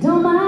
And all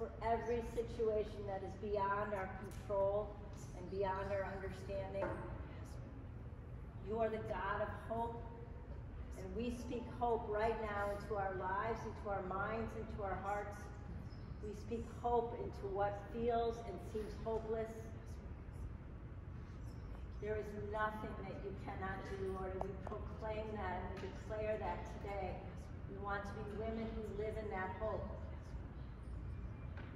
for every situation that is beyond our control and beyond our understanding. You are the God of hope, and we speak hope right now into our lives, into our minds, into our hearts. We speak hope into what feels and seems hopeless. There is nothing that you cannot do, Lord, and we proclaim that and we declare that today. We want to be women who live in that hope.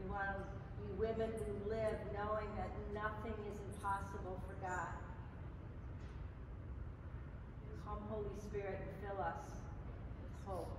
We want to be women who live knowing that nothing is impossible for God. Come, Holy Spirit, fill us with hope.